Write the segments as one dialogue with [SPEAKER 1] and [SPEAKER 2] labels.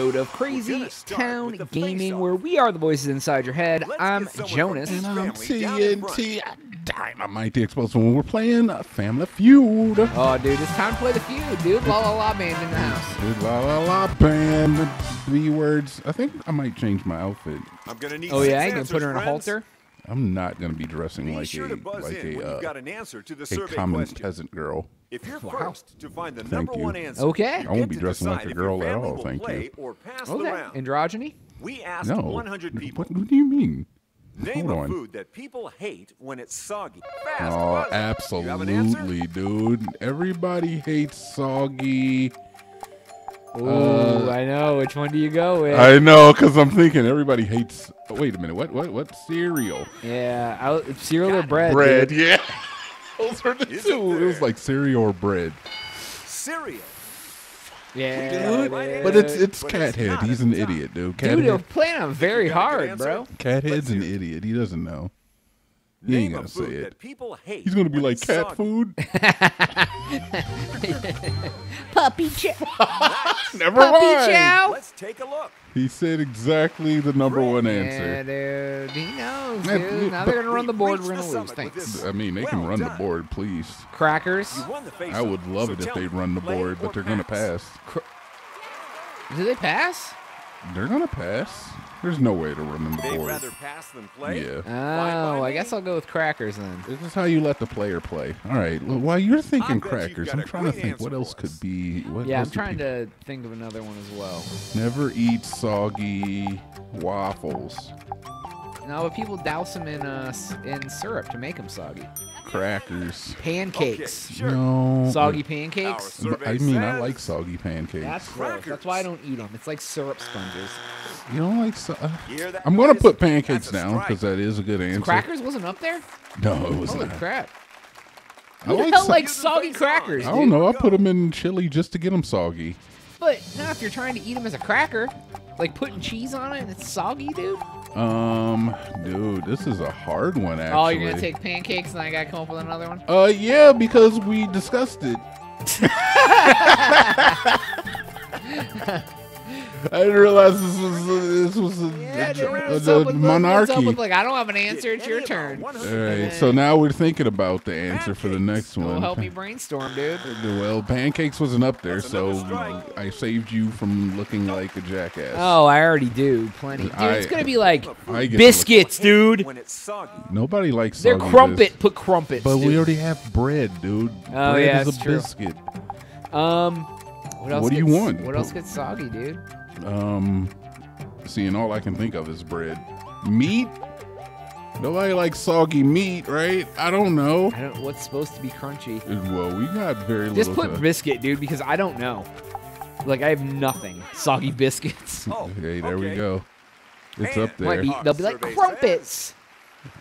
[SPEAKER 1] Welcome to another episode of Crazy Town Gaming, where we are the voices inside your head.
[SPEAKER 2] Let's
[SPEAKER 1] I'm Jonas.
[SPEAKER 3] And I'm
[SPEAKER 2] Family down in
[SPEAKER 3] TNT Dinomight the Explosive when we're playing uh, Family Feud.
[SPEAKER 1] Oh, dude, it's time to play the feud, dude. La la la band in the house.
[SPEAKER 3] Good la la la band. Three words. I think I might change my outfit.
[SPEAKER 2] I'm gonna need
[SPEAKER 1] Oh
[SPEAKER 2] six
[SPEAKER 1] yeah, you can
[SPEAKER 2] answers,
[SPEAKER 1] put her in a
[SPEAKER 2] friends.
[SPEAKER 1] Halter.
[SPEAKER 3] I'm not gonna be dressing
[SPEAKER 2] Be
[SPEAKER 3] like
[SPEAKER 2] sure
[SPEAKER 3] a like a uh,
[SPEAKER 2] got an answer to the
[SPEAKER 3] a common
[SPEAKER 2] question.
[SPEAKER 3] peasant girl.
[SPEAKER 2] If you're
[SPEAKER 1] Wow.
[SPEAKER 2] first to find the
[SPEAKER 3] Thank
[SPEAKER 2] number
[SPEAKER 3] you.
[SPEAKER 2] one answer,
[SPEAKER 1] Okay.
[SPEAKER 3] I won't be dressing like a girl at all, thank you.
[SPEAKER 2] play Or pass the
[SPEAKER 1] Okay.
[SPEAKER 2] round.
[SPEAKER 1] Androgyny.
[SPEAKER 2] We asked
[SPEAKER 3] No.
[SPEAKER 2] 100 people.
[SPEAKER 3] What, what do you mean?
[SPEAKER 2] Name
[SPEAKER 3] Hold
[SPEAKER 2] a
[SPEAKER 3] on.
[SPEAKER 2] food that people hate when it's soggy. Fast,
[SPEAKER 3] Oh,
[SPEAKER 2] buzz. You an
[SPEAKER 3] absolutely, dude. Everybody hates soggy.
[SPEAKER 1] Ooh,
[SPEAKER 3] Uh,
[SPEAKER 1] I know. Which one do you go with?
[SPEAKER 3] I know, cause I'm thinking everybody hates. Oh, wait a minute. What? What? What cereal?
[SPEAKER 1] yeah, I, cereal or bread.
[SPEAKER 3] bread.
[SPEAKER 1] dude.
[SPEAKER 3] Yeah. Those are the
[SPEAKER 2] Is
[SPEAKER 3] two.
[SPEAKER 2] it
[SPEAKER 3] It was like cereal or bread.
[SPEAKER 2] Cereal.
[SPEAKER 1] Yeah,
[SPEAKER 2] Dude,
[SPEAKER 1] dude.
[SPEAKER 3] But it's it's
[SPEAKER 2] But
[SPEAKER 3] Cathead.
[SPEAKER 2] not
[SPEAKER 3] He's an
[SPEAKER 2] top.
[SPEAKER 3] idiot, dude.
[SPEAKER 1] dude, you're playing him very
[SPEAKER 2] You got a good
[SPEAKER 1] hard, bro.
[SPEAKER 3] Cathead's an idiot. He doesn't know. He ain't gonna say it.
[SPEAKER 2] people hate.
[SPEAKER 3] He's gonna be like
[SPEAKER 2] it's
[SPEAKER 3] cat
[SPEAKER 2] soggy.
[SPEAKER 3] food.
[SPEAKER 1] Puppy chow.
[SPEAKER 3] Never
[SPEAKER 1] Puppy
[SPEAKER 3] mind.
[SPEAKER 1] chow.
[SPEAKER 2] Let's take a look.
[SPEAKER 3] He said exactly the number one answer.
[SPEAKER 1] Yeah,
[SPEAKER 3] answer.
[SPEAKER 1] dude. He knows,
[SPEAKER 3] Yeah,
[SPEAKER 1] dude. Now they're gonna run the board. We're gonna lose. Thanks.
[SPEAKER 3] I mean, they can
[SPEAKER 2] Well
[SPEAKER 3] run the board, please.
[SPEAKER 1] Crackers.
[SPEAKER 2] You won the face
[SPEAKER 3] I would love
[SPEAKER 2] so
[SPEAKER 3] it if they
[SPEAKER 2] me,
[SPEAKER 3] run the board, but they're gonna pass.
[SPEAKER 1] Do they pass?
[SPEAKER 3] They're gonna pass. There's no way to run the
[SPEAKER 2] They'd
[SPEAKER 3] board.
[SPEAKER 2] rather pass than play.
[SPEAKER 3] Yeah.
[SPEAKER 1] Oh, I guess. I'll go with crackers then.
[SPEAKER 3] This is how you let the player play. All right. Well, while you're thinking crackers, I'm trying to think what else could be. What,
[SPEAKER 1] Yeah, I'm trying
[SPEAKER 3] be-
[SPEAKER 1] to think of another one as well.
[SPEAKER 3] Never eat soggy waffles.
[SPEAKER 1] No, but people douse them in uh in syrup to make them soggy.
[SPEAKER 3] Crackers.
[SPEAKER 1] Pancakes.
[SPEAKER 2] Okay, sure.
[SPEAKER 3] No.
[SPEAKER 1] Soggy pancakes.
[SPEAKER 3] I mean, I like soggy pancakes.
[SPEAKER 1] That's gross. That's why I don't eat them. It's like syrup sponges.
[SPEAKER 3] you don't like. So- uh,
[SPEAKER 2] You hear that
[SPEAKER 3] I'm gonna put pancakes down because that is a good answer.
[SPEAKER 1] Crackers wasn't up there.
[SPEAKER 3] No, it was
[SPEAKER 1] Holy
[SPEAKER 3] not.
[SPEAKER 1] crap!
[SPEAKER 3] I
[SPEAKER 1] Who
[SPEAKER 3] like.
[SPEAKER 1] hell
[SPEAKER 3] so-
[SPEAKER 1] likes
[SPEAKER 2] You do
[SPEAKER 1] soggy crackers,
[SPEAKER 2] on.
[SPEAKER 3] I don't
[SPEAKER 1] dude?
[SPEAKER 3] know. I put them in chili just to get them soggy.
[SPEAKER 1] But now if you're trying to eat them as a cracker, like putting cheese on it and it's soggy, dude.
[SPEAKER 3] Um, dude, this is a hard one. Actually.
[SPEAKER 1] Oh, you're gonna take pancakes and I gotta come up with another one.
[SPEAKER 3] Uh, yeah, because we discussed it. I didn't realize this was this was a,
[SPEAKER 1] Yeah,
[SPEAKER 3] a, a- a
[SPEAKER 1] up up
[SPEAKER 3] monarchy.
[SPEAKER 1] with, like I don't have an answer. It's your turn.
[SPEAKER 3] All right, so now we're thinking about the answer for the next
[SPEAKER 1] Go
[SPEAKER 3] one.
[SPEAKER 1] help me brainstorm, dude.
[SPEAKER 3] Well, pancakes wasn't up there,
[SPEAKER 2] That's
[SPEAKER 3] so. I saved you from looking like a jackass.
[SPEAKER 1] Oh, I already do plenty. Dude,
[SPEAKER 3] I-
[SPEAKER 1] it's gonna be like
[SPEAKER 3] I get
[SPEAKER 1] biscuits, dude.
[SPEAKER 2] When it's soggy.
[SPEAKER 3] Nobody likes
[SPEAKER 1] They're crumpet.
[SPEAKER 3] bis-
[SPEAKER 1] Put crumpets.
[SPEAKER 3] But we already have bread, dude.
[SPEAKER 1] Oh,
[SPEAKER 3] bread
[SPEAKER 1] yeah,
[SPEAKER 3] is a
[SPEAKER 1] true.
[SPEAKER 3] biscuit.
[SPEAKER 1] Um, what else?
[SPEAKER 3] What do you want?
[SPEAKER 1] What else gets soggy, dude?
[SPEAKER 3] Um, seeing all I can think of is bread. Meat? Nobody likes soggy meat, right? I don't know.
[SPEAKER 1] I don't. What's supposed to be crunchy?
[SPEAKER 3] Well, we got very
[SPEAKER 1] Just
[SPEAKER 3] little.
[SPEAKER 1] Just put
[SPEAKER 3] to-
[SPEAKER 1] biscuit, dude, because I don't know. Like I have nothing. Soggy biscuits.
[SPEAKER 2] Oh,
[SPEAKER 3] okay, there we go. It's
[SPEAKER 2] Man,
[SPEAKER 3] up
[SPEAKER 1] Might
[SPEAKER 3] there.
[SPEAKER 1] be, they'll be like crumpets,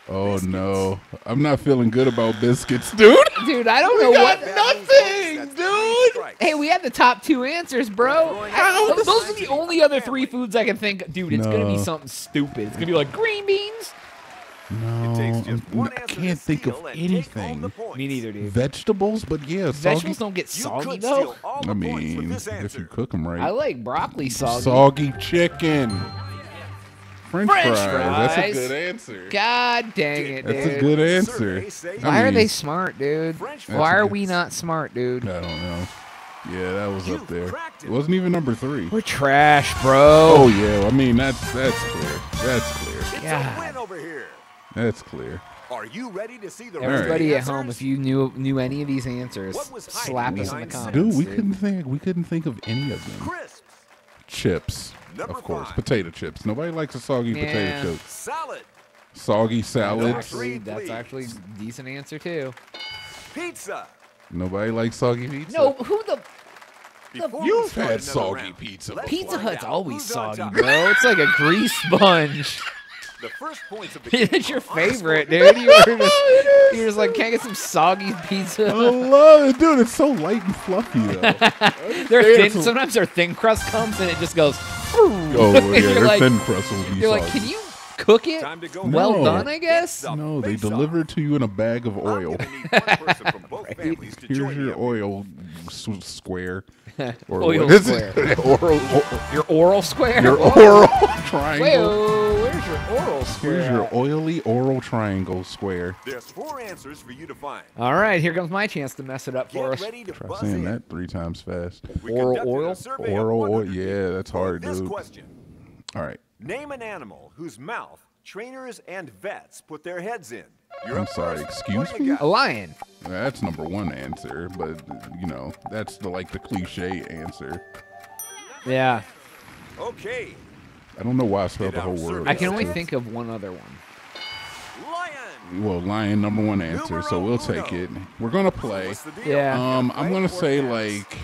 [SPEAKER 3] Oh no, I'm not feeling good about biscuits, dude.
[SPEAKER 1] dude. I don't know
[SPEAKER 3] got
[SPEAKER 1] what.
[SPEAKER 2] That means
[SPEAKER 3] nothing,
[SPEAKER 2] that's
[SPEAKER 3] dude.
[SPEAKER 2] three strikes.
[SPEAKER 1] Hey, we had the top two answers, bro.
[SPEAKER 2] Throwing
[SPEAKER 1] How- those are the only other three foods I can think. Dude, it's gonna be something stupid. It's gonna be like green beans.
[SPEAKER 3] No,
[SPEAKER 2] It takes just
[SPEAKER 3] I'm-
[SPEAKER 2] one
[SPEAKER 3] I
[SPEAKER 2] answer to
[SPEAKER 3] can't think of
[SPEAKER 2] steal and take home
[SPEAKER 3] anything.
[SPEAKER 1] Me neither, dude.
[SPEAKER 3] Vegetables, but yeah,
[SPEAKER 1] Vegetables
[SPEAKER 3] soggy.
[SPEAKER 1] don't get
[SPEAKER 2] You
[SPEAKER 1] soggy though.
[SPEAKER 2] steal all the
[SPEAKER 3] I mean, if you cook them right.
[SPEAKER 1] I like broccoli soggy.
[SPEAKER 3] Soggy chicken. French,
[SPEAKER 1] French
[SPEAKER 3] fries. That's a good answer.
[SPEAKER 1] God dang it, dude.
[SPEAKER 3] That's
[SPEAKER 1] dude.
[SPEAKER 3] a good answer.
[SPEAKER 2] Surveys say
[SPEAKER 3] I
[SPEAKER 1] Why are they smart, dude?
[SPEAKER 2] French
[SPEAKER 1] Why are we not smart, dude?
[SPEAKER 3] I don't know. Yeah, that was
[SPEAKER 2] You
[SPEAKER 3] up there.
[SPEAKER 2] it.
[SPEAKER 3] It wasn't even number three.
[SPEAKER 1] We're trash, bro.
[SPEAKER 3] Oh yeah, I mean that's that's clear. That's clear.
[SPEAKER 2] It's
[SPEAKER 1] God.
[SPEAKER 2] a win over here.
[SPEAKER 3] That's clear.
[SPEAKER 2] Are you ready to see the
[SPEAKER 1] Everybody
[SPEAKER 2] rest
[SPEAKER 1] at home, if you knew knew any of these answers,
[SPEAKER 2] What was hiding
[SPEAKER 1] slap us in the comments.
[SPEAKER 3] Dude, we
[SPEAKER 1] dude.
[SPEAKER 3] couldn't think. We couldn't think of any of them.
[SPEAKER 2] Crisps,
[SPEAKER 3] Chips,
[SPEAKER 2] Number
[SPEAKER 3] of course.
[SPEAKER 2] five.
[SPEAKER 3] Potato chips. Nobody likes a soggy
[SPEAKER 1] Yeah.
[SPEAKER 3] potato chip.
[SPEAKER 2] salad,
[SPEAKER 3] Soggy salad.
[SPEAKER 1] Actually,
[SPEAKER 2] Three,
[SPEAKER 1] that's
[SPEAKER 2] please.
[SPEAKER 1] actually a decent answer too.
[SPEAKER 2] pizza.
[SPEAKER 3] Nobody likes soggy pizza.
[SPEAKER 1] No, who the
[SPEAKER 2] Before
[SPEAKER 3] You've had soggy
[SPEAKER 2] round,
[SPEAKER 3] pizza
[SPEAKER 2] let's
[SPEAKER 1] Pizza Hut's always
[SPEAKER 2] who's
[SPEAKER 1] soggy,
[SPEAKER 2] top.
[SPEAKER 1] bro? It's like a grease sponge.
[SPEAKER 2] The first points of the game
[SPEAKER 1] it's your
[SPEAKER 2] are on the
[SPEAKER 1] favorite,
[SPEAKER 2] scoreboard.
[SPEAKER 1] dude. You were just, you're just like, can't I get some soggy pizza.
[SPEAKER 3] I love it, dude. It's so light and fluffy though.
[SPEAKER 1] They're thin. Sometimes their thin crust comes and it just goes.
[SPEAKER 3] Oh yeah,
[SPEAKER 1] You're like-
[SPEAKER 3] thin crust will be
[SPEAKER 1] You're
[SPEAKER 3] soggy.
[SPEAKER 1] like, can you cook it.
[SPEAKER 2] Time to go.
[SPEAKER 1] Well
[SPEAKER 3] No.
[SPEAKER 1] done, I guess.
[SPEAKER 2] It's
[SPEAKER 3] No, they
[SPEAKER 2] off.
[SPEAKER 3] deliver it to you in a bag of oil.
[SPEAKER 2] gonna need one person from both families to
[SPEAKER 3] Here's your oil s- square. Or
[SPEAKER 1] Oil
[SPEAKER 3] what is
[SPEAKER 1] square.
[SPEAKER 3] it? oral,
[SPEAKER 1] Your oral square.
[SPEAKER 3] your oral triangle.
[SPEAKER 1] Whoa, where's your oral square?
[SPEAKER 3] Here's your
[SPEAKER 1] at?
[SPEAKER 3] oily oral triangle square.
[SPEAKER 2] There's four answers for you to find.
[SPEAKER 1] All right, here comes my chance to mess it up for
[SPEAKER 2] Get
[SPEAKER 1] us.
[SPEAKER 2] ready to
[SPEAKER 3] Try
[SPEAKER 2] buzz
[SPEAKER 3] saying
[SPEAKER 2] in.
[SPEAKER 3] that three times fast.
[SPEAKER 2] We
[SPEAKER 1] Oral
[SPEAKER 2] conducted
[SPEAKER 1] oil?
[SPEAKER 2] survey of
[SPEAKER 3] Oral oil.
[SPEAKER 2] 100
[SPEAKER 3] Yeah, that's
[SPEAKER 2] for
[SPEAKER 3] hard,
[SPEAKER 2] this
[SPEAKER 3] dude.
[SPEAKER 2] question.
[SPEAKER 3] All right.
[SPEAKER 2] Name an animal whose mouth trainers and vets put their heads in. You're
[SPEAKER 3] I'm sorry, excuse
[SPEAKER 2] What do you
[SPEAKER 3] me?
[SPEAKER 1] A lion.
[SPEAKER 3] That's number one answer, but you know that's the like the cliche answer.
[SPEAKER 1] Yeah.
[SPEAKER 2] Okay,
[SPEAKER 3] I don't know why I spelled the whole word.
[SPEAKER 1] I can only
[SPEAKER 3] too.
[SPEAKER 1] think of one other one.
[SPEAKER 2] lion.
[SPEAKER 3] Well, lion number one answer, so we'll take it. We're gonna play.
[SPEAKER 2] What's the deal?
[SPEAKER 1] Yeah.
[SPEAKER 3] Um, I'm gonna say like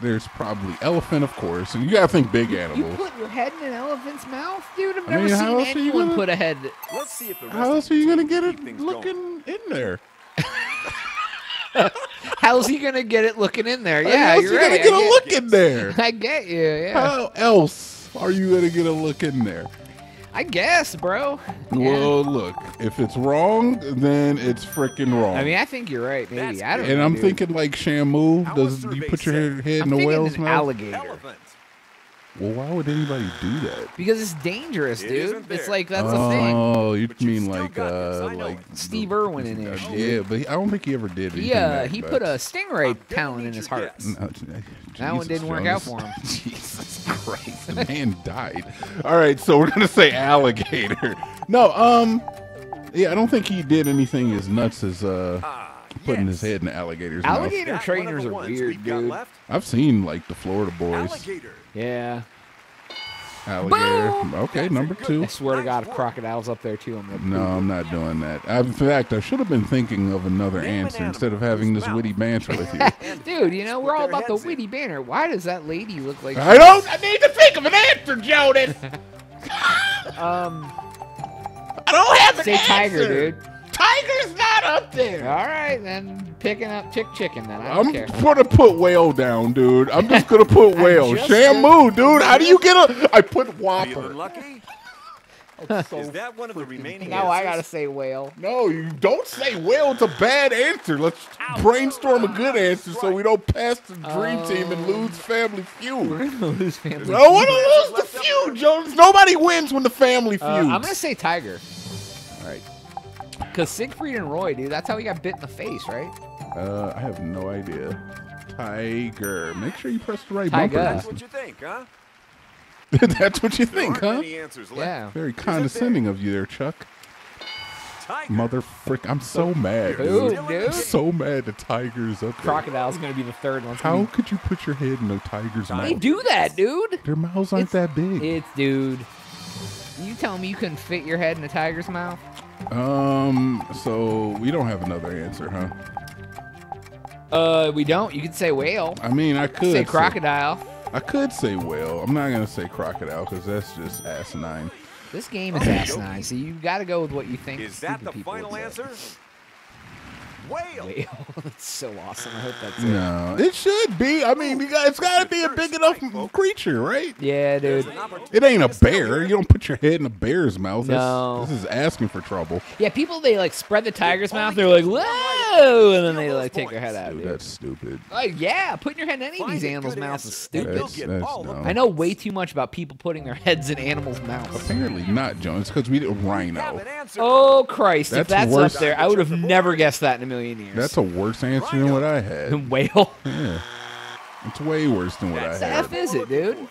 [SPEAKER 3] there's probably elephant, of course, and you gotta think big
[SPEAKER 1] You
[SPEAKER 3] animals.
[SPEAKER 1] put your head in an elephant's mouth, dude. I've
[SPEAKER 3] I
[SPEAKER 1] never
[SPEAKER 3] mean, how
[SPEAKER 1] seen
[SPEAKER 3] else are you
[SPEAKER 1] anyone
[SPEAKER 3] gonna-
[SPEAKER 1] put a head.
[SPEAKER 2] Let's see if the
[SPEAKER 3] How else are you gonna get it
[SPEAKER 2] things going.
[SPEAKER 3] looking in there?
[SPEAKER 1] How's he gonna get it looking in there? Yeah,
[SPEAKER 3] else
[SPEAKER 1] you're
[SPEAKER 3] you
[SPEAKER 1] right.
[SPEAKER 3] gonna get a
[SPEAKER 1] get-
[SPEAKER 3] look in there?
[SPEAKER 1] I get you. Yeah.
[SPEAKER 3] How else are you gonna get a look in there?
[SPEAKER 1] I guess, bro. Yeah.
[SPEAKER 3] Well, look, if it's wrong, then it's freaking wrong.
[SPEAKER 1] I mean, I think you're right. Maybe
[SPEAKER 2] That's
[SPEAKER 1] I don't.
[SPEAKER 3] and
[SPEAKER 1] know,
[SPEAKER 3] I'm
[SPEAKER 1] dude.
[SPEAKER 3] thinking like Shamu.
[SPEAKER 2] How
[SPEAKER 3] Does you put your
[SPEAKER 2] said?
[SPEAKER 3] head
[SPEAKER 1] I'm
[SPEAKER 3] in a
[SPEAKER 1] thinking
[SPEAKER 3] whale's
[SPEAKER 1] an
[SPEAKER 3] mouth?
[SPEAKER 1] alligator
[SPEAKER 2] Elephant.
[SPEAKER 3] Well, why would anybody do that?
[SPEAKER 1] because it's dangerous,
[SPEAKER 2] It
[SPEAKER 1] dude.
[SPEAKER 2] isn't
[SPEAKER 1] It's like that's the thing.
[SPEAKER 3] Oh, you
[SPEAKER 2] But
[SPEAKER 3] mean like uh like
[SPEAKER 2] it.
[SPEAKER 1] Steve Irwin in there,
[SPEAKER 3] Yeah, but he, I don't think he ever did.
[SPEAKER 1] He
[SPEAKER 3] anything
[SPEAKER 1] uh he put a stingray
[SPEAKER 2] I'm
[SPEAKER 1] talent in his heart.
[SPEAKER 3] No,
[SPEAKER 1] That one didn't work out for him.
[SPEAKER 3] Jesus Christ, the man died. All right, so we're gonna say alligator. No, um, yeah, I don't think he did anything as nuts as uh
[SPEAKER 2] Ah,
[SPEAKER 3] putting
[SPEAKER 2] yes.
[SPEAKER 3] his head in alligator's.
[SPEAKER 1] Alligator
[SPEAKER 2] That one of
[SPEAKER 1] trainers are weird, dude.
[SPEAKER 2] left?
[SPEAKER 3] I've seen like the Florida boys.
[SPEAKER 2] Alligator.
[SPEAKER 1] Yeah.
[SPEAKER 3] Alligator. Okay,
[SPEAKER 2] That's
[SPEAKER 3] number two.
[SPEAKER 1] I swear to God, if crocodile's up there too, I'm gonna.
[SPEAKER 3] No, I'm not doing that. I, in fact, I should have been thinking of another
[SPEAKER 2] Name an
[SPEAKER 3] answer instead of having this
[SPEAKER 2] mouth
[SPEAKER 3] witty banter with you.
[SPEAKER 1] Dude, you know we're all about the witty banner. Why does that lady look like?
[SPEAKER 3] I don't. I need to think of an answer, Jonas.
[SPEAKER 1] Um,
[SPEAKER 3] I don't have an
[SPEAKER 1] say tiger, dude.
[SPEAKER 3] Tiger's not up there.
[SPEAKER 1] All right, then picking up chick chicken. Then I don't
[SPEAKER 3] I'm
[SPEAKER 1] care.
[SPEAKER 3] gonna put whale down, dude. I'm just gonna put whale.
[SPEAKER 1] just
[SPEAKER 3] Shamu, dude. How do you get a? I put
[SPEAKER 2] Feeling
[SPEAKER 3] whopper.
[SPEAKER 2] lucky?
[SPEAKER 3] So
[SPEAKER 2] Is that one of the remaining
[SPEAKER 1] Now I gotta say whale.
[SPEAKER 3] no, you don't say whale. It's a bad answer. Let's brainstorm a good answer so we don't pass the dream team and lose family feud.
[SPEAKER 1] We're gonna lose family.
[SPEAKER 3] I want to lose the feud, Jones. Nobody wins when the family Feud.
[SPEAKER 1] Uh, I'm gonna say tiger.
[SPEAKER 3] All right.
[SPEAKER 1] Cause Siegfried and Roy, dude, that's how he got bit in the face, right?
[SPEAKER 3] Uh, I have no idea. Tiger. Make sure you press the right
[SPEAKER 1] Tiger.
[SPEAKER 3] bumper.
[SPEAKER 2] That's what you think, huh?
[SPEAKER 3] That's what you
[SPEAKER 2] There
[SPEAKER 3] think, huh?
[SPEAKER 2] answers left.
[SPEAKER 1] Yeah.
[SPEAKER 3] Very
[SPEAKER 2] there?
[SPEAKER 3] condescending of you there, Chuck.
[SPEAKER 2] Tiger.
[SPEAKER 3] Mother frick. I'm so mad,
[SPEAKER 1] Who,
[SPEAKER 3] dude.
[SPEAKER 1] dude?
[SPEAKER 3] I'm so mad the tiger's up there.
[SPEAKER 1] Crocodile's gonna be the third one.
[SPEAKER 3] How
[SPEAKER 1] gonna
[SPEAKER 3] could you put your head in a tiger's
[SPEAKER 1] be-
[SPEAKER 3] mouth?
[SPEAKER 1] They do that, dude.
[SPEAKER 3] Their mouths aren't
[SPEAKER 1] It's-
[SPEAKER 3] that big.
[SPEAKER 1] It's dude. You tell me you couldn't fit your head in a tiger's mouth?
[SPEAKER 3] Um, so we don't have another answer, huh?
[SPEAKER 1] Uh, we don't. You could say whale.
[SPEAKER 3] I mean, I could
[SPEAKER 1] Say crocodile.
[SPEAKER 3] I could say whale. I'm not gonna say crocodile because that's just asinine.
[SPEAKER 1] This game is asinine, so you got to go with what you think.
[SPEAKER 2] Is that
[SPEAKER 1] stupid
[SPEAKER 2] the
[SPEAKER 1] people
[SPEAKER 2] final
[SPEAKER 1] would say.
[SPEAKER 2] answer? Whale.
[SPEAKER 1] Whale. That's so awesome. I hope that's it.
[SPEAKER 3] No, it should be. I mean, you got, it's got to be a big enough creature, right?
[SPEAKER 1] Yeah, dude.
[SPEAKER 2] There's an opportunity
[SPEAKER 3] It ain't a bear. You don't put your head in a bear's mouth.
[SPEAKER 1] No.
[SPEAKER 3] This is asking for trouble.
[SPEAKER 1] Yeah, people they like spread the tiger's mouth. They're like, whoa, and then they like take their head out.
[SPEAKER 3] Dude,
[SPEAKER 1] Dude.
[SPEAKER 3] that's stupid.
[SPEAKER 1] Like, yeah, putting your head in any of these animals' mouths is stupid.
[SPEAKER 3] That's- that's
[SPEAKER 2] all the
[SPEAKER 3] dumb.
[SPEAKER 1] I know way too much about people putting their heads in animals' mouths.
[SPEAKER 3] Apparently not, Jones, because we did
[SPEAKER 2] Have
[SPEAKER 3] rhino.
[SPEAKER 1] Oh Christ! if
[SPEAKER 3] That's
[SPEAKER 1] that's
[SPEAKER 3] worse.
[SPEAKER 1] up there, I would have never guessed that in a million years.
[SPEAKER 3] That's a worse answer than what I had.
[SPEAKER 1] whale.
[SPEAKER 3] Yeah. It's way worse than what
[SPEAKER 2] That's
[SPEAKER 3] I
[SPEAKER 1] the
[SPEAKER 3] had.
[SPEAKER 1] f is it, dude?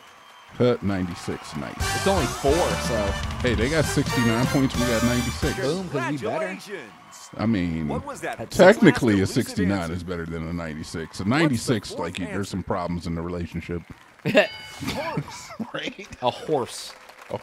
[SPEAKER 3] Cut 96. Nice.
[SPEAKER 1] It's only four, so
[SPEAKER 3] Hey, they got 69 points. We got 96.
[SPEAKER 1] Boom, 'cause we better.
[SPEAKER 3] I mean,
[SPEAKER 2] What was that?
[SPEAKER 3] technically a 69
[SPEAKER 2] answer?
[SPEAKER 3] is better than a 96. A 96,
[SPEAKER 2] fourth
[SPEAKER 3] like, you, there's some problems in the relationship.
[SPEAKER 2] Horse.
[SPEAKER 3] Right?
[SPEAKER 1] a horse.
[SPEAKER 3] Oh,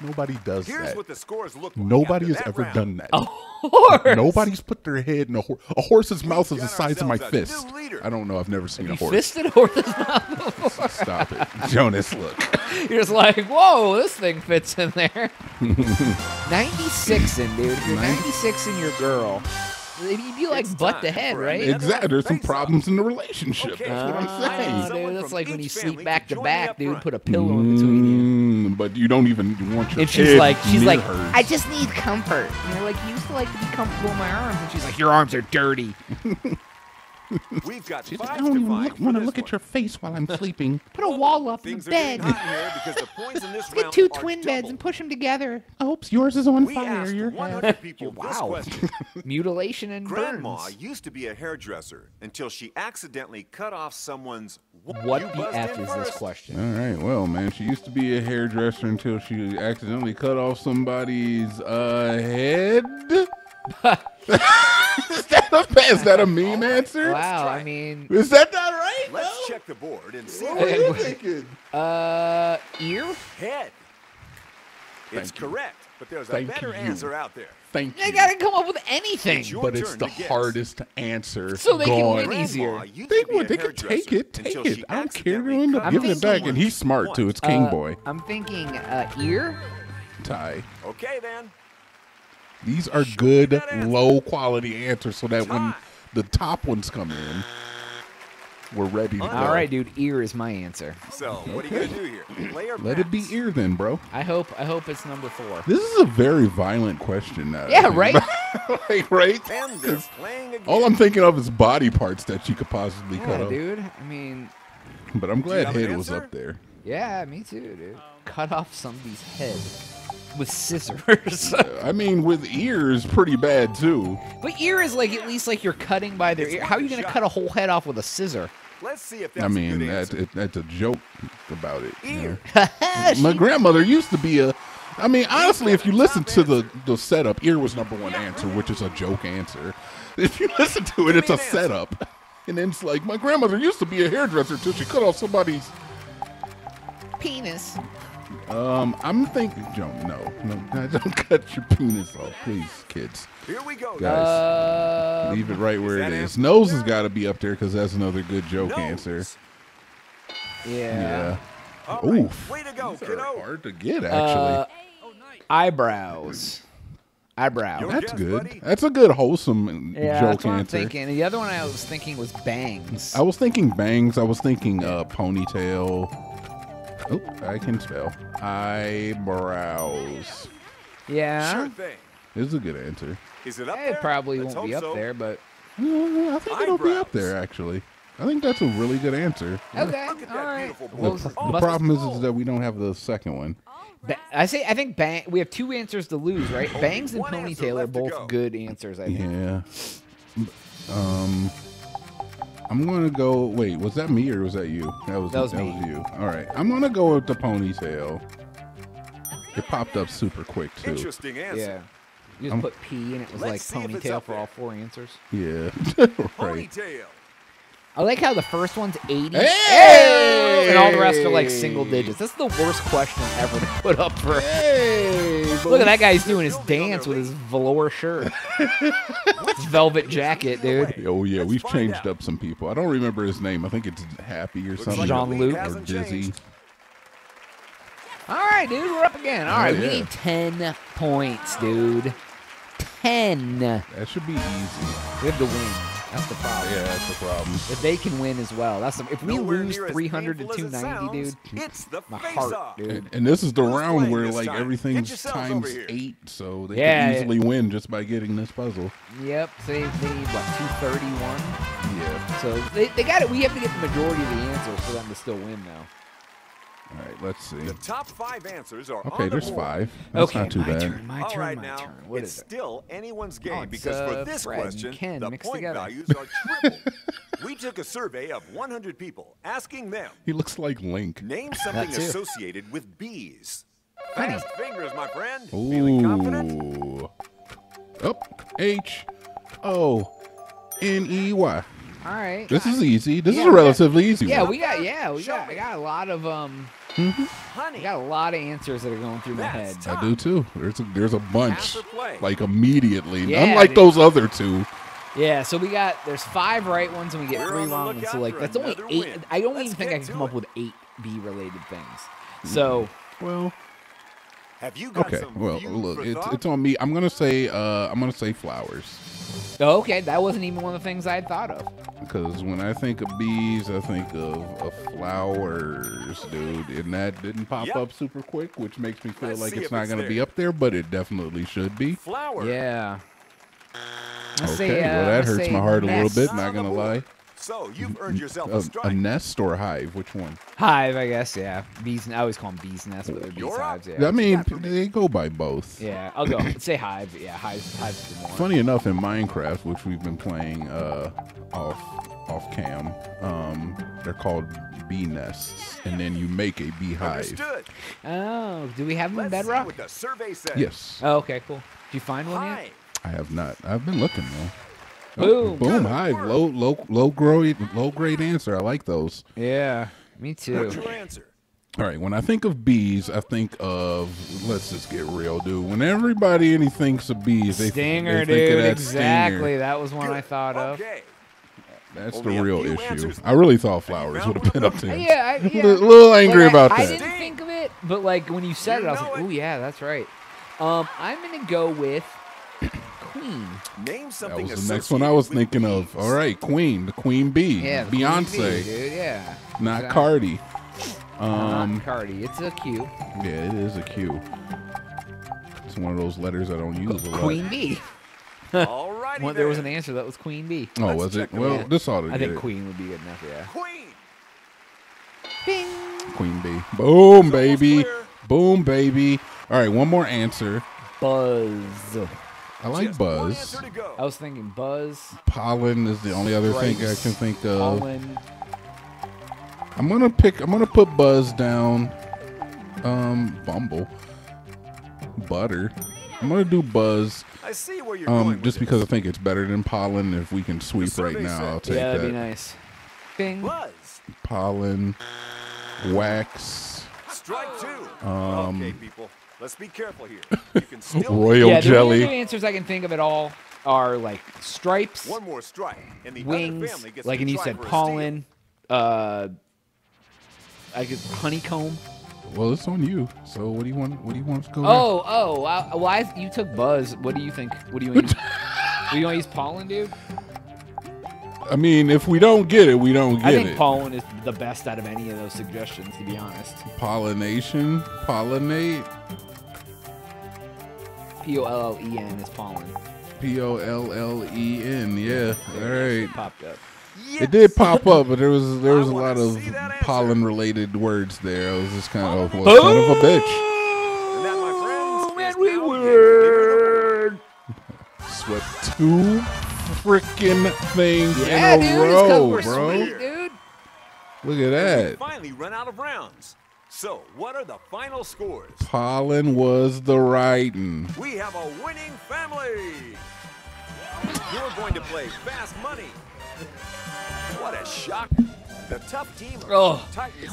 [SPEAKER 3] nobody does
[SPEAKER 2] Here's
[SPEAKER 3] that.
[SPEAKER 2] what the scores look like.
[SPEAKER 3] Nobody has ever
[SPEAKER 2] round.
[SPEAKER 3] done that.
[SPEAKER 1] A horse.
[SPEAKER 3] Nobody's put their head in a horse. A horse's mouth is the size of my
[SPEAKER 2] ourselves a new
[SPEAKER 3] fist. I don't know. I've never seen
[SPEAKER 1] You
[SPEAKER 3] a horse.
[SPEAKER 1] fisted a horse's mouth.
[SPEAKER 3] Stop it, Jonas. Look.
[SPEAKER 1] You're just like, whoa, this thing fits in there. 96 in, dude. If you're 96 in your girl, you'd be like
[SPEAKER 2] It's
[SPEAKER 1] butt to
[SPEAKER 2] time
[SPEAKER 1] head, right?
[SPEAKER 3] Exactly. There's some problems in the relationship.
[SPEAKER 2] Okay.
[SPEAKER 3] That's what I'm saying.
[SPEAKER 2] Someone
[SPEAKER 1] dude, that's like when you sleep back to back, dude. Put a pillow in between you.
[SPEAKER 3] Mm, but you don't even want your
[SPEAKER 1] And she's
[SPEAKER 3] head
[SPEAKER 1] like, she's like,
[SPEAKER 3] hers.
[SPEAKER 1] I just need comfort. And you're like, you used to like to be comfortable in my arms. And she's like, your arms are dirty.
[SPEAKER 2] We've got
[SPEAKER 3] She's
[SPEAKER 2] five
[SPEAKER 3] I don't even look, want to
[SPEAKER 2] this
[SPEAKER 3] look at your face while I'm sleeping.
[SPEAKER 1] Put a wall up in
[SPEAKER 2] Things
[SPEAKER 1] the bed.
[SPEAKER 2] hot in here because the points in this
[SPEAKER 1] Let's get two
[SPEAKER 2] are
[SPEAKER 1] twin beds
[SPEAKER 2] double.
[SPEAKER 1] and push them together.
[SPEAKER 3] Oops, yours is on
[SPEAKER 2] We
[SPEAKER 3] fire.
[SPEAKER 2] asked
[SPEAKER 3] Your
[SPEAKER 2] 100
[SPEAKER 3] head.
[SPEAKER 2] people
[SPEAKER 1] Wow. Mutilation and
[SPEAKER 2] Grandma
[SPEAKER 1] burns.
[SPEAKER 2] used to be a hairdresser until she accidentally cut off someone's.
[SPEAKER 1] What
[SPEAKER 2] You
[SPEAKER 1] the F
[SPEAKER 2] in
[SPEAKER 1] is this question?
[SPEAKER 3] All right, well, man, she used to be a hairdresser until she accidentally cut off somebody's uh, head. Is that a is that a meme answer?
[SPEAKER 1] Wow, I mean,
[SPEAKER 3] Is that not right?
[SPEAKER 2] Let's
[SPEAKER 3] no?
[SPEAKER 2] check the board and see
[SPEAKER 3] What
[SPEAKER 2] what
[SPEAKER 3] were you thinking?
[SPEAKER 1] uh, ear?
[SPEAKER 2] head. It's
[SPEAKER 3] you.
[SPEAKER 2] correct, but there's a better
[SPEAKER 3] you.
[SPEAKER 2] answer out there.
[SPEAKER 3] Thank
[SPEAKER 1] I
[SPEAKER 3] you.
[SPEAKER 1] gotta come up with anything.
[SPEAKER 2] It's
[SPEAKER 3] but it's
[SPEAKER 2] turn
[SPEAKER 3] the
[SPEAKER 2] to guess.
[SPEAKER 3] hardest answer.
[SPEAKER 1] So they can win easier.
[SPEAKER 2] used
[SPEAKER 3] They
[SPEAKER 2] to
[SPEAKER 3] would. They could take it. Take it. I don't care.
[SPEAKER 2] accidentally
[SPEAKER 3] They'll end up giving it back, and he's smart too. It's King
[SPEAKER 1] Uh,
[SPEAKER 3] Boy.
[SPEAKER 1] I'm thinking uh, ear.
[SPEAKER 3] Tie.
[SPEAKER 2] Okay then.
[SPEAKER 3] These are
[SPEAKER 2] Show
[SPEAKER 3] good, low quality answers, so that when the top ones come in, we're ready to go.
[SPEAKER 1] All right, dude. Ear is my answer.
[SPEAKER 2] So what are you gonna do here? Play or
[SPEAKER 3] Let it be
[SPEAKER 2] pass?
[SPEAKER 3] ear then, bro.
[SPEAKER 1] I hope. I hope it's number four.
[SPEAKER 3] This is a very violent question now.
[SPEAKER 1] Yeah, right.
[SPEAKER 3] like, right?
[SPEAKER 2] And they're playing again.
[SPEAKER 3] All I'm thinking of is body parts that you could possibly cut
[SPEAKER 1] Yeah,
[SPEAKER 3] off.
[SPEAKER 1] dude. I mean,
[SPEAKER 3] But I'm glad
[SPEAKER 2] have an
[SPEAKER 3] head was
[SPEAKER 2] answer?
[SPEAKER 3] up there.
[SPEAKER 1] yeah, me too, dude. Cut off somebody's head with scissors.
[SPEAKER 3] I mean, with ears, pretty bad too.
[SPEAKER 1] but ear is like at least like you're cutting by their ear. How are you gonna cut a whole head off with a scissor?
[SPEAKER 2] Let's see if that's
[SPEAKER 3] I mean,
[SPEAKER 2] a good
[SPEAKER 3] that's it, that's a joke about it. you know? My grandmother used to be a. I mean, honestly, if you listen to the the setup, ear was number one answer, which is a joke answer. If you listen to it, it's a setup, and then it's like my grandmother used to be a hairdresser till she cut off somebody's.
[SPEAKER 1] Penis.
[SPEAKER 3] Um, I'm thinking, Joe, no, no, don't cut your penis off, please, kids.
[SPEAKER 2] Here we go.
[SPEAKER 3] Guys.
[SPEAKER 1] Uh,
[SPEAKER 3] Leave it right where it is.
[SPEAKER 2] answer
[SPEAKER 3] Nose has got to be up there because that's another good joke
[SPEAKER 2] Nose.
[SPEAKER 3] answer.
[SPEAKER 1] yeah.
[SPEAKER 3] Yeah.
[SPEAKER 2] All right.
[SPEAKER 3] Oof.
[SPEAKER 2] Way to go,
[SPEAKER 3] These are
[SPEAKER 2] kiddo.
[SPEAKER 3] hard to get, actually.
[SPEAKER 1] Uh, eyebrows. Eyebrow.
[SPEAKER 2] Your
[SPEAKER 3] That's
[SPEAKER 2] guess,
[SPEAKER 3] good.
[SPEAKER 2] buddy.
[SPEAKER 3] That's a good wholesome
[SPEAKER 1] Yeah,
[SPEAKER 3] joke
[SPEAKER 1] that's what I'm thinking. The other one I was thinking was bangs.
[SPEAKER 3] I was thinking bangs. I was thinking uh, ponytail. Oh, I can spell. Eyebrows.
[SPEAKER 1] yeah.
[SPEAKER 2] Sure thing.
[SPEAKER 3] Is a good answer.
[SPEAKER 2] Is it up
[SPEAKER 1] It
[SPEAKER 2] there?
[SPEAKER 1] probably
[SPEAKER 2] Let's
[SPEAKER 1] won't be
[SPEAKER 2] hope
[SPEAKER 1] up
[SPEAKER 2] so.
[SPEAKER 1] there, but
[SPEAKER 3] Uh, I think it'll be up there, actually. I think that's a really good answer.
[SPEAKER 1] okay.
[SPEAKER 2] Look at
[SPEAKER 1] all
[SPEAKER 2] that
[SPEAKER 1] right.
[SPEAKER 2] beautiful
[SPEAKER 1] Well,
[SPEAKER 2] boy.
[SPEAKER 3] The
[SPEAKER 2] Oh,
[SPEAKER 3] problem is,
[SPEAKER 2] oh.
[SPEAKER 3] is that we don't have the second one.
[SPEAKER 1] Ba- I say I think bang. We have two answers to lose, right? Bangs and
[SPEAKER 2] one answer
[SPEAKER 1] ponytail are
[SPEAKER 2] left to
[SPEAKER 1] both
[SPEAKER 2] go.
[SPEAKER 1] good answers. I think.
[SPEAKER 3] Yeah. Um, I'm gonna go. Wait, was that me or was that you? That was
[SPEAKER 1] That was me.
[SPEAKER 3] you. All right, I'm gonna go with the ponytail. It popped up super quick too.
[SPEAKER 2] Interesting answer.
[SPEAKER 1] Yeah. You just
[SPEAKER 3] I'm-
[SPEAKER 1] put P and it was like
[SPEAKER 2] see if it's
[SPEAKER 1] ponytail for all four answers.
[SPEAKER 3] Yeah. right.
[SPEAKER 2] Ponytail.
[SPEAKER 1] I like how the first one's 80
[SPEAKER 3] Hey!
[SPEAKER 1] and all the rest are like single digits. That's the worst question ever to put up for.
[SPEAKER 3] Hey,
[SPEAKER 1] Look at that guy. He's doing his dance with his velour shirt. His velvet jacket, dude.
[SPEAKER 3] Oh yeah, we've changed up some people. I don't remember his name. I think it's Happy or something.
[SPEAKER 2] like the
[SPEAKER 1] Jean-Luc.
[SPEAKER 3] or Dizzy.
[SPEAKER 1] All right, dude. We're up again. All oh, right, we
[SPEAKER 3] yeah.
[SPEAKER 1] need 10 points, dude. 10.
[SPEAKER 3] That should be easy.
[SPEAKER 1] We have to win. That's the problem.
[SPEAKER 3] Yeah, that's the problem.
[SPEAKER 1] If they can win as well, that's the, if we
[SPEAKER 2] Nowhere
[SPEAKER 1] lose
[SPEAKER 2] near
[SPEAKER 1] 300 to
[SPEAKER 2] painful as it
[SPEAKER 1] 290, dude.
[SPEAKER 2] It's the
[SPEAKER 1] My heart,
[SPEAKER 2] off.
[SPEAKER 1] dude.
[SPEAKER 3] And, and this is the
[SPEAKER 2] Who's
[SPEAKER 3] round where like
[SPEAKER 2] time?
[SPEAKER 3] Everything's times eight, so they
[SPEAKER 1] Yeah,
[SPEAKER 3] can
[SPEAKER 1] yeah.
[SPEAKER 3] easily win just by getting this puzzle.
[SPEAKER 1] Yep. So they, they need what 231.
[SPEAKER 3] Yeah.
[SPEAKER 1] So they, they got it. We have to get the majority of the answers for them to still win, though.
[SPEAKER 3] All right, let's see.
[SPEAKER 2] The top five answers are
[SPEAKER 3] Okay,
[SPEAKER 2] on the
[SPEAKER 3] there's
[SPEAKER 2] board.
[SPEAKER 3] five. That's
[SPEAKER 1] okay,
[SPEAKER 3] not too
[SPEAKER 1] my
[SPEAKER 3] bad.
[SPEAKER 1] turn. My
[SPEAKER 2] All
[SPEAKER 1] turn.
[SPEAKER 2] right
[SPEAKER 1] my
[SPEAKER 2] now,
[SPEAKER 1] turn. What
[SPEAKER 2] it's
[SPEAKER 1] is it?
[SPEAKER 2] still anyone's game
[SPEAKER 1] Oh,
[SPEAKER 2] because
[SPEAKER 1] uh,
[SPEAKER 2] for this
[SPEAKER 1] Fred
[SPEAKER 2] question,
[SPEAKER 1] Ken
[SPEAKER 2] the point
[SPEAKER 1] together.
[SPEAKER 2] values are triple. we took a survey of 100 people, asking them
[SPEAKER 3] He looks like Link.
[SPEAKER 2] name something associated with bees.
[SPEAKER 1] Honey.
[SPEAKER 2] Fast fingers, my friend. Feeling confident?
[SPEAKER 3] Ooh. Oh, H O N E Y.
[SPEAKER 1] All right.
[SPEAKER 3] This is easy. This
[SPEAKER 1] Yeah,
[SPEAKER 3] is a relatively easy
[SPEAKER 1] Yeah,
[SPEAKER 3] one.
[SPEAKER 1] we got yeah, we got
[SPEAKER 2] me.
[SPEAKER 1] I got a lot of um Mm-hmm.
[SPEAKER 2] Honey.
[SPEAKER 1] I got a lot of answers that are going through my head.
[SPEAKER 2] That's
[SPEAKER 3] I do too. There's a, there's a bunch.
[SPEAKER 2] Pass or play?
[SPEAKER 3] Like immediately.
[SPEAKER 1] Yeah,
[SPEAKER 3] Unlike
[SPEAKER 1] dude.
[SPEAKER 3] those other two.
[SPEAKER 1] Yeah, so we got there's five right ones and we get
[SPEAKER 2] We're
[SPEAKER 1] three wrong ones. So like that's only eight.
[SPEAKER 2] win.
[SPEAKER 1] I don't
[SPEAKER 2] Let's
[SPEAKER 1] even think I can
[SPEAKER 2] to
[SPEAKER 1] come up with eight B related things. So mm-hmm.
[SPEAKER 3] Well,
[SPEAKER 2] Have you got
[SPEAKER 3] Okay,
[SPEAKER 2] some
[SPEAKER 3] well, look,
[SPEAKER 2] for
[SPEAKER 3] it's it's on me. I'm gonna say uh, I'm gonna say flowers
[SPEAKER 1] okay, that wasn't even one of the things I had thought of.
[SPEAKER 3] because when I think of bees, I think of, of flowers, dude, and that didn't pop
[SPEAKER 2] Yep.
[SPEAKER 3] up super quick, which makes me feel
[SPEAKER 2] Let's
[SPEAKER 3] like it's not
[SPEAKER 2] it's
[SPEAKER 3] gonna be up there, but it definitely should be.
[SPEAKER 2] flower.
[SPEAKER 1] Yeah. Let's
[SPEAKER 3] Okay,
[SPEAKER 1] say, uh,
[SPEAKER 3] well that
[SPEAKER 1] let's
[SPEAKER 3] hurts my heart a little
[SPEAKER 1] nest.
[SPEAKER 3] bit.
[SPEAKER 2] Not
[SPEAKER 3] Not gonna
[SPEAKER 2] board.
[SPEAKER 3] lie.
[SPEAKER 2] So you've earned yourself a,
[SPEAKER 3] A, a nest or a hive? Which one?
[SPEAKER 1] Hive, I guess. Yeah, bees. I always call them bees nests, but they're bees
[SPEAKER 2] You're
[SPEAKER 1] hives. Yeah.
[SPEAKER 3] I mean,
[SPEAKER 2] got for me?
[SPEAKER 3] they go by both.
[SPEAKER 1] yeah, I'll go. Say hive. Yeah, hives. Hives the more.
[SPEAKER 3] Funny enough, in Minecraft, which we've been playing uh, off off cam, um, they're called bee nests, and then you make a beehive.
[SPEAKER 2] Understood.
[SPEAKER 1] Oh, do we have them in
[SPEAKER 2] Let's see
[SPEAKER 1] Bedrock?
[SPEAKER 2] what the survey says.
[SPEAKER 3] Yes,
[SPEAKER 1] Oh, okay, cool. Did you find one yet?
[SPEAKER 3] I have not. I've been looking though.
[SPEAKER 1] Boom.
[SPEAKER 3] boom,
[SPEAKER 2] Good
[SPEAKER 3] hive,
[SPEAKER 2] work.
[SPEAKER 3] low, low, low grade, low grade answer. I like those.
[SPEAKER 1] Yeah, me too.
[SPEAKER 2] What's your answer?
[SPEAKER 3] All right, when I think of bees, I think of let's just get real, dude. When everybody any thinks of bees, they,
[SPEAKER 1] Stinger,
[SPEAKER 3] they think of
[SPEAKER 1] dude.
[SPEAKER 3] that
[SPEAKER 1] Exactly.
[SPEAKER 3] stinger.
[SPEAKER 1] That was one I thought of.
[SPEAKER 2] Okay.
[SPEAKER 3] That's
[SPEAKER 2] Only
[SPEAKER 3] the real issue.
[SPEAKER 2] answers.
[SPEAKER 3] I really thought flowers would have been
[SPEAKER 2] one?
[SPEAKER 3] up there.
[SPEAKER 1] Yeah, I,
[SPEAKER 3] A
[SPEAKER 1] yeah.
[SPEAKER 3] little- little angry
[SPEAKER 1] Like, I-
[SPEAKER 3] about that.
[SPEAKER 1] I, didn't think of it, but like when you said
[SPEAKER 2] You
[SPEAKER 1] it, I was like, "Oh yeah, that's right." Um, I'm gonna go with Queen.
[SPEAKER 2] Name
[SPEAKER 3] That was the next one I was
[SPEAKER 2] associated with
[SPEAKER 3] thinking of. All right, Queen, the Queen Bee,
[SPEAKER 1] Yeah, the Queen
[SPEAKER 3] Beyonce,
[SPEAKER 1] Bee, dude. Yeah,
[SPEAKER 3] not
[SPEAKER 1] Exactly.
[SPEAKER 3] Cardi.
[SPEAKER 1] Not
[SPEAKER 3] Um,
[SPEAKER 1] Cardi. It's a Q.
[SPEAKER 3] yeah, it is a Q. It's one of those letters I don't use a lot.
[SPEAKER 1] Queen Bee.
[SPEAKER 2] All righty
[SPEAKER 1] Well, there was an answer that was Queen Bee.
[SPEAKER 3] Oh,
[SPEAKER 2] Let's
[SPEAKER 3] was it? Well,
[SPEAKER 2] out.
[SPEAKER 3] this ought to
[SPEAKER 1] I
[SPEAKER 3] get
[SPEAKER 1] think
[SPEAKER 3] it.
[SPEAKER 1] Queen would be good enough. Yeah.
[SPEAKER 2] Queen.
[SPEAKER 3] Queen Bee. Boom, baby.
[SPEAKER 2] clear.
[SPEAKER 3] Boom, baby. All right, one more answer.
[SPEAKER 1] Buzz.
[SPEAKER 3] I like Buzz.
[SPEAKER 2] answer to go.
[SPEAKER 1] I was thinking Buzz.
[SPEAKER 3] Pollen is the only other thing I can think of.
[SPEAKER 1] Pollen.
[SPEAKER 3] I'm gonna pick. I'm gonna put Buzz down. Um, Bumble. Butter. I'm gonna do Buzz.
[SPEAKER 2] I see where you're going
[SPEAKER 3] Um,
[SPEAKER 2] with
[SPEAKER 3] just
[SPEAKER 2] this.
[SPEAKER 3] because I think it's better than pollen. If we can sweep right now,
[SPEAKER 2] said-
[SPEAKER 3] I'll take
[SPEAKER 1] Yeah, that'd
[SPEAKER 3] that.
[SPEAKER 1] be nice. Bing.
[SPEAKER 2] Buzz.
[SPEAKER 3] Pollen, wax,
[SPEAKER 2] Strike two.
[SPEAKER 3] Um,
[SPEAKER 2] okay, people. Let's be careful here. You can still
[SPEAKER 3] royal
[SPEAKER 1] yeah, the only answers I can think of at all are like stripes,
[SPEAKER 2] one more strike, and the other
[SPEAKER 1] wings,
[SPEAKER 2] family gets
[SPEAKER 1] like
[SPEAKER 2] to
[SPEAKER 1] and you said pollen, uh, I guess honeycomb.
[SPEAKER 3] Well, it's on you. So what do you want? What do you want to go?
[SPEAKER 1] Oh, oh, uh, well, I, you took buzz. What do you think? What do you want? do you want to use pollen, dude?
[SPEAKER 3] I mean, if we don't get it, we don't get it.
[SPEAKER 1] I think
[SPEAKER 3] it.
[SPEAKER 1] pollen is the best out of any of those suggestions, to be honest.
[SPEAKER 3] Pollination, pollinate,
[SPEAKER 1] P O L L E N is pollen.
[SPEAKER 3] P O L L E N. Yeah. All
[SPEAKER 1] There it popped up.
[SPEAKER 2] Yes.
[SPEAKER 3] It did pop up, but there was there was a lot of
[SPEAKER 2] see that answer.
[SPEAKER 3] pollen related words there. I was just kind of well, son of a bitch.
[SPEAKER 2] And that, my friends,
[SPEAKER 1] man, we were.
[SPEAKER 3] Swept two freaking things
[SPEAKER 1] Yeah,
[SPEAKER 3] in a
[SPEAKER 1] dude, it's 'cause
[SPEAKER 3] row, bro.
[SPEAKER 1] sweet, dude.
[SPEAKER 3] Look at
[SPEAKER 2] We
[SPEAKER 3] that.
[SPEAKER 2] finally run out of rounds. So, what are the final scores?
[SPEAKER 3] Pollen was the writing.
[SPEAKER 2] We have a winning family. You're going to play fast money. What a shock. The tough team
[SPEAKER 1] Oh,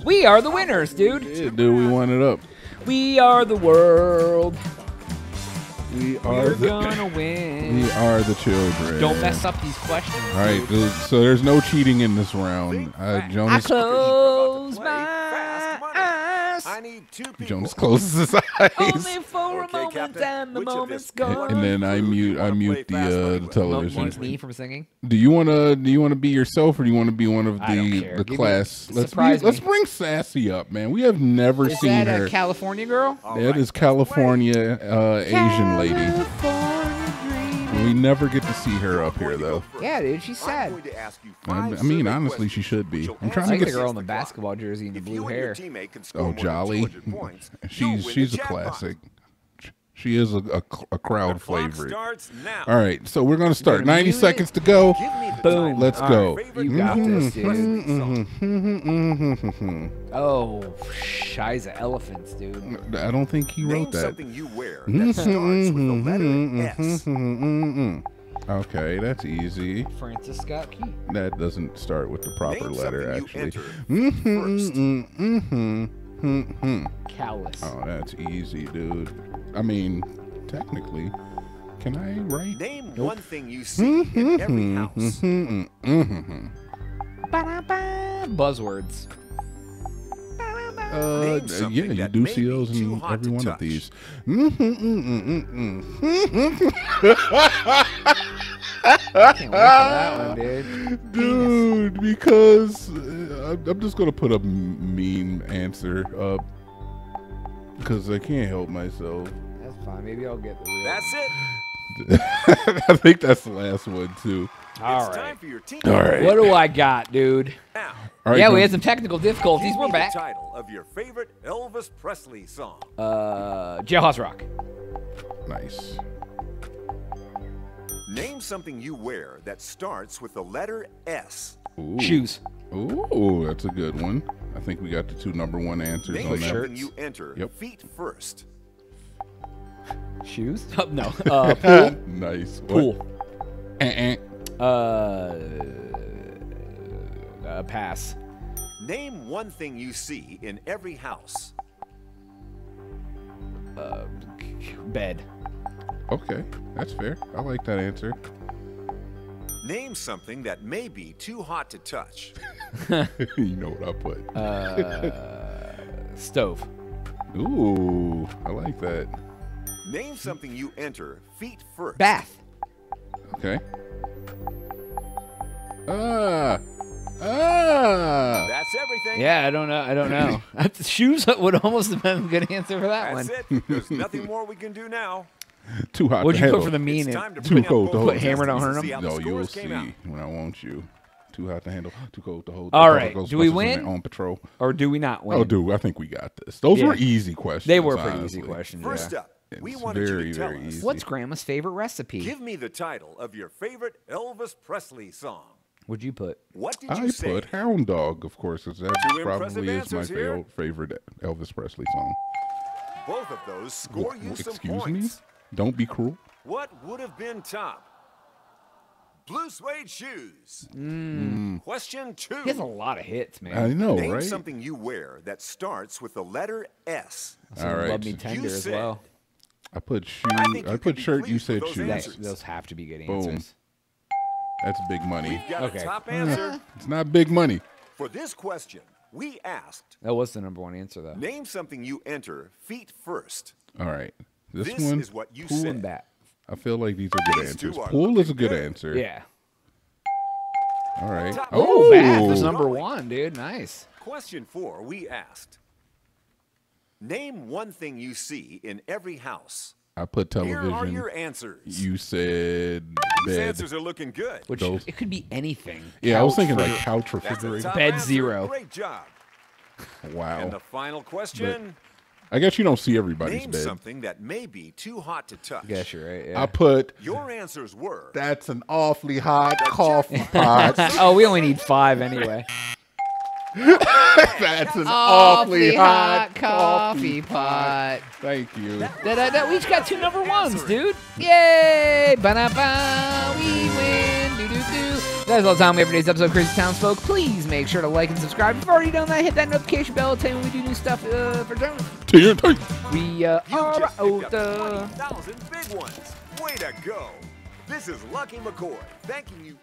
[SPEAKER 1] we are the winners, dude.
[SPEAKER 3] Yeah, dude, we won it up.
[SPEAKER 1] We are the world.
[SPEAKER 3] We are
[SPEAKER 1] We're
[SPEAKER 3] the
[SPEAKER 1] gonna win.
[SPEAKER 3] we are the children.
[SPEAKER 1] Don't mess up these questions.
[SPEAKER 3] All right, dude. So there's no cheating in this round. Uh,
[SPEAKER 1] I
[SPEAKER 3] Jonas
[SPEAKER 1] close my
[SPEAKER 2] fast money.
[SPEAKER 1] eyes.
[SPEAKER 2] I need two people.
[SPEAKER 3] Jonas closes his eyes.
[SPEAKER 1] Only for a moment
[SPEAKER 2] Captain,
[SPEAKER 1] and the
[SPEAKER 2] which of
[SPEAKER 1] moment's
[SPEAKER 2] this
[SPEAKER 1] gone.
[SPEAKER 3] and then I
[SPEAKER 2] Who do you
[SPEAKER 3] mute I mute the uh, the television.
[SPEAKER 1] Want me from singing?
[SPEAKER 3] Do you wanna do you wanna be yourself or do you wanna be one of the the
[SPEAKER 1] Give me-
[SPEAKER 3] class? let's be,
[SPEAKER 1] surprise
[SPEAKER 3] let's bring Sassy up, man. We have never
[SPEAKER 1] Is
[SPEAKER 3] seen
[SPEAKER 1] that
[SPEAKER 3] her.
[SPEAKER 1] a California girl?
[SPEAKER 2] All
[SPEAKER 3] that
[SPEAKER 2] right,
[SPEAKER 3] is California uh, Asian lady.
[SPEAKER 1] California dreaming.
[SPEAKER 3] We never get to see her up here
[SPEAKER 2] Going to go
[SPEAKER 3] though.
[SPEAKER 1] Yeah, dude, she's sad.
[SPEAKER 2] going to ask you
[SPEAKER 3] I, I mean, honestly, she should be. I'm trying to get
[SPEAKER 1] the girl in the
[SPEAKER 2] the
[SPEAKER 1] basketball jersey and the blue
[SPEAKER 2] you and your
[SPEAKER 1] hair.
[SPEAKER 2] teammate can score
[SPEAKER 3] Oh, Jolly.
[SPEAKER 2] 200 points, you'll
[SPEAKER 3] She's she's a classic. She is a, a, a crowd
[SPEAKER 2] The
[SPEAKER 3] favorite.
[SPEAKER 2] starts now.
[SPEAKER 3] All right, so we're gonna start.
[SPEAKER 1] gonna
[SPEAKER 3] 90
[SPEAKER 1] mute it?
[SPEAKER 3] seconds to go.
[SPEAKER 2] Give me the
[SPEAKER 1] Boom.
[SPEAKER 2] time.
[SPEAKER 3] Let's
[SPEAKER 1] All
[SPEAKER 3] go.
[SPEAKER 2] right.
[SPEAKER 1] You got this, dude.
[SPEAKER 3] Mhm.
[SPEAKER 1] Oh, shiza elephants, dude.
[SPEAKER 3] I don't think he
[SPEAKER 2] Name
[SPEAKER 3] wrote that.
[SPEAKER 2] something you wear that mm-hmm. starts with the letter mm-hmm. S. Mm-hmm.
[SPEAKER 3] Okay, that's easy.
[SPEAKER 1] Francis Scott Key.
[SPEAKER 3] That doesn't start with the proper
[SPEAKER 2] Name
[SPEAKER 3] letter,
[SPEAKER 2] something you
[SPEAKER 3] actually. Mm-hmm.
[SPEAKER 1] Callus.
[SPEAKER 3] Oh, that's easy, dude. I mean, technically, can I write?
[SPEAKER 2] Name one thing you see in every house.
[SPEAKER 3] Mm-hmm.
[SPEAKER 1] Ba-da-ba. Buzzwords.
[SPEAKER 3] Uh,
[SPEAKER 2] Name something
[SPEAKER 3] yeah, you do see those in every
[SPEAKER 2] to
[SPEAKER 3] one of these. Mm-hmm,
[SPEAKER 1] Can't wait for that one, dude.
[SPEAKER 3] Dude, because I'm- I'm just gonna put a mean answer up because I can't help myself.
[SPEAKER 1] That's fine. Maybe I'll get the real.
[SPEAKER 2] That's it.
[SPEAKER 3] I think that's the last one too.
[SPEAKER 1] All
[SPEAKER 2] it's
[SPEAKER 1] right.
[SPEAKER 2] time for your team.
[SPEAKER 3] All right.
[SPEAKER 1] What do I got, dude?
[SPEAKER 2] Now,
[SPEAKER 3] All right,
[SPEAKER 1] yeah, we had some technical difficulties. We're
[SPEAKER 2] me
[SPEAKER 1] back.
[SPEAKER 2] the title of your favorite Elvis Presley song.
[SPEAKER 1] Uh, Jailhouse Rock.
[SPEAKER 3] Nice.
[SPEAKER 2] Name something you wear that starts with the letter S.
[SPEAKER 3] Ooh.
[SPEAKER 1] Shoes.
[SPEAKER 3] Ooh, that's a good one. I think we got the two number one answers
[SPEAKER 2] Name
[SPEAKER 3] on that.
[SPEAKER 2] something you enter
[SPEAKER 3] Yep.
[SPEAKER 2] feet first.
[SPEAKER 1] Shoes? Oh, no. Uh, pool.
[SPEAKER 3] nice. What?
[SPEAKER 1] pool.
[SPEAKER 3] Eh, eh.
[SPEAKER 1] Uh, uh, pass.
[SPEAKER 2] Name one thing you see in every house.
[SPEAKER 1] Uh, bed.
[SPEAKER 3] Okay, that's fair. I like that answer.
[SPEAKER 2] Name something that may be too hot to touch.
[SPEAKER 3] you know what I put.
[SPEAKER 1] Uh, stove.
[SPEAKER 3] Ooh, I like that.
[SPEAKER 2] Name something you enter feet first.
[SPEAKER 1] Bath.
[SPEAKER 3] Okay. Ah. Ah.
[SPEAKER 2] That's everything.
[SPEAKER 1] Yeah, I don't know. I don't know. Shoes would almost have been a good answer for that
[SPEAKER 2] That's
[SPEAKER 1] one.
[SPEAKER 2] That's it. There's nothing more we can do now.
[SPEAKER 3] Too hot
[SPEAKER 1] What'd
[SPEAKER 3] to
[SPEAKER 1] you
[SPEAKER 3] handle.
[SPEAKER 1] put for the mean?
[SPEAKER 2] It's
[SPEAKER 1] in-
[SPEAKER 2] time to
[SPEAKER 3] Too cold to hold.
[SPEAKER 1] Put hammer
[SPEAKER 2] contestants
[SPEAKER 1] down
[SPEAKER 2] and
[SPEAKER 1] on
[SPEAKER 2] see
[SPEAKER 1] them?
[SPEAKER 2] how the
[SPEAKER 3] No, you'll see
[SPEAKER 2] out.
[SPEAKER 3] when I want you. Too hot to handle. Too cold to hold.
[SPEAKER 1] All right.
[SPEAKER 3] The
[SPEAKER 1] do we win?
[SPEAKER 3] On patrol.
[SPEAKER 1] Or do we not oh, win?
[SPEAKER 3] Oh, dude, I think we got this. Those
[SPEAKER 1] Yeah.
[SPEAKER 3] were easy questions.
[SPEAKER 1] They were pretty
[SPEAKER 3] honestly.
[SPEAKER 1] easy questions.
[SPEAKER 2] First
[SPEAKER 1] yeah.
[SPEAKER 2] up, we
[SPEAKER 3] It's
[SPEAKER 2] wanted
[SPEAKER 3] very,
[SPEAKER 2] you to tell us.
[SPEAKER 3] easy.
[SPEAKER 1] What's Grandma's favorite recipe?
[SPEAKER 2] Give me the title of your favorite Elvis Presley song.
[SPEAKER 1] What'd you put?
[SPEAKER 2] What did you
[SPEAKER 3] I
[SPEAKER 2] say?
[SPEAKER 3] put Hound Dog, of course, 'cause that
[SPEAKER 2] Two
[SPEAKER 3] probably is my
[SPEAKER 2] here.
[SPEAKER 3] favorite, favorite Elvis Presley song.
[SPEAKER 2] Both of those score you some
[SPEAKER 3] Excuse
[SPEAKER 2] points.
[SPEAKER 3] me? Don't be cruel.
[SPEAKER 2] What would have been top? Blue suede shoes. Mm. Question two.
[SPEAKER 1] He has a lot of hits, man.
[SPEAKER 3] I know,
[SPEAKER 2] Name
[SPEAKER 3] right?
[SPEAKER 2] something you wear that starts with the letter S.
[SPEAKER 1] Some
[SPEAKER 3] All right.
[SPEAKER 1] Love Me Tender
[SPEAKER 2] You
[SPEAKER 1] as
[SPEAKER 2] said-
[SPEAKER 1] well.
[SPEAKER 3] I put shoe.
[SPEAKER 2] I think
[SPEAKER 3] I,
[SPEAKER 2] you
[SPEAKER 3] put
[SPEAKER 2] could be
[SPEAKER 3] shirt. You said
[SPEAKER 2] those
[SPEAKER 3] shoes.
[SPEAKER 1] That,
[SPEAKER 2] answers.
[SPEAKER 1] those have to be good
[SPEAKER 3] Boom.
[SPEAKER 1] answers.
[SPEAKER 3] That's big money.
[SPEAKER 2] Got
[SPEAKER 1] Okay.
[SPEAKER 2] a top answer.
[SPEAKER 3] It's not big money.
[SPEAKER 2] For this question, we asked
[SPEAKER 1] That was the number one answer, though.
[SPEAKER 2] name something you enter feet first.
[SPEAKER 3] All right. This,
[SPEAKER 2] This
[SPEAKER 3] one,
[SPEAKER 2] is what you
[SPEAKER 1] Pool
[SPEAKER 2] said.
[SPEAKER 1] and bat.
[SPEAKER 3] I feel like these are good
[SPEAKER 2] These
[SPEAKER 3] answers.
[SPEAKER 2] are
[SPEAKER 3] Pool is a good
[SPEAKER 2] good.
[SPEAKER 3] answer.
[SPEAKER 1] Yeah.
[SPEAKER 3] All right.
[SPEAKER 2] Top-
[SPEAKER 1] Oh, bath was number one, dude. Nice.
[SPEAKER 2] Question four, we asked name one thing you see in every house.
[SPEAKER 3] I put television.
[SPEAKER 2] Here are your answers.
[SPEAKER 3] You said
[SPEAKER 2] These
[SPEAKER 3] bed.
[SPEAKER 2] answers are looking good.
[SPEAKER 1] Which
[SPEAKER 3] Those-
[SPEAKER 1] it could be anything.
[SPEAKER 3] Yeah, I was thinking like couch
[SPEAKER 2] That's
[SPEAKER 3] refrigerator.
[SPEAKER 1] Bed
[SPEAKER 2] answer.
[SPEAKER 1] zero.
[SPEAKER 2] Great job.
[SPEAKER 3] Wow.
[SPEAKER 2] And the final question
[SPEAKER 3] I guess you don't see everybody's
[SPEAKER 2] name
[SPEAKER 3] bed.
[SPEAKER 2] something that may be too hot to touch.
[SPEAKER 1] Guess you're right. Yeah.
[SPEAKER 3] I put
[SPEAKER 2] Your answers were
[SPEAKER 3] that's an awfully hot coffee pot.
[SPEAKER 1] oh, we only need five anyway.
[SPEAKER 3] that's an awfully hot coffee
[SPEAKER 1] pot.
[SPEAKER 3] Thank you.
[SPEAKER 1] Da, da, da. We each got two number ones, dude. Yay! Ba-da-ba. We win. Do, do, do. That's all the time we have for today's episode of Crazy Townsfolk. Please make sure to like and subscribe. If you've already done that, hit that notification bell. Tell you when we do new stuff uh, for.
[SPEAKER 3] TNT.
[SPEAKER 1] We uh,
[SPEAKER 2] you
[SPEAKER 1] are out the.
[SPEAKER 2] 20,000 big ones. Way to go. This is Lucky McCoy thanking you